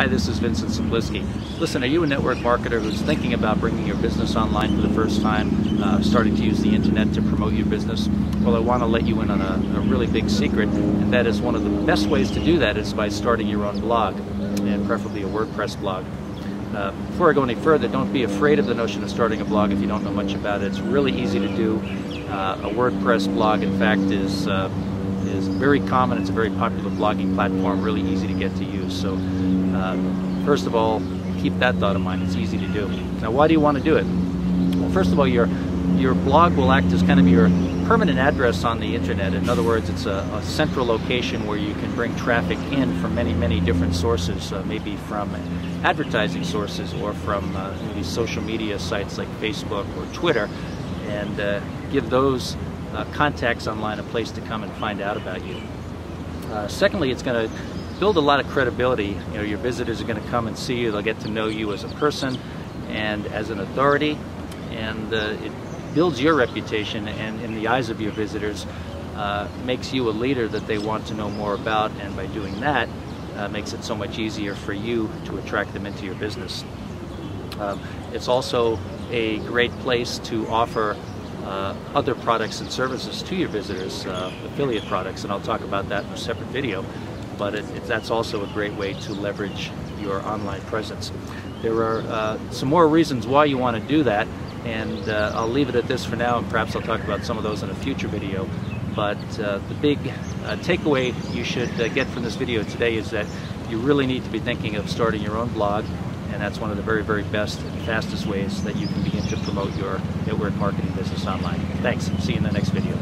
Hi, this is Vincent Simpliski. Listen, are you a network marketer who's thinking about bringing your business online for the first time, uh, starting to use the internet to promote your business? Well, I want to let you in on a, a really big secret, and that is one of the best ways to do that is by starting your own blog, and preferably a WordPress blog. Uh, before I go any further, don't be afraid of the notion of starting a blog if you don't know much about it. It's really easy to do. Uh, a WordPress blog, in fact, is uh, is very common. It's a very popular blogging platform, really easy to get to use. So, uh, first of all, keep that thought in mind. It's easy to do. Now, why do you want to do it? Well, first of all, your your blog will act as kind of your permanent address on the internet. In other words, it's a, a central location where you can bring traffic in from many, many different sources, uh, maybe from advertising sources or from uh, maybe social media sites like Facebook or Twitter, and uh, give those uh, contacts online a place to come and find out about you. Uh, secondly, it's going to build a lot of credibility. You know, your visitors are going to come and see you. They'll get to know you as a person and as an authority, and uh, it builds your reputation. And in the eyes of your visitors, uh, makes you a leader that they want to know more about. And by doing that, uh, makes it so much easier for you to attract them into your business. Um, it's also a great place to offer uh, other products and services to your visitors, uh, affiliate products, and I'll talk about that in a separate video. But it, it, that's also a great way to leverage your online presence. There are uh, some more reasons why you want to do that, and uh, I'll leave it at this for now, and perhaps I'll talk about some of those in a future video. But uh, the big uh, takeaway you should get from this video today is that you really need to be thinking of starting your own blog and that's one of the very, very best and fastest ways that you can begin to promote your network marketing business online. Thanks. See you in the next video.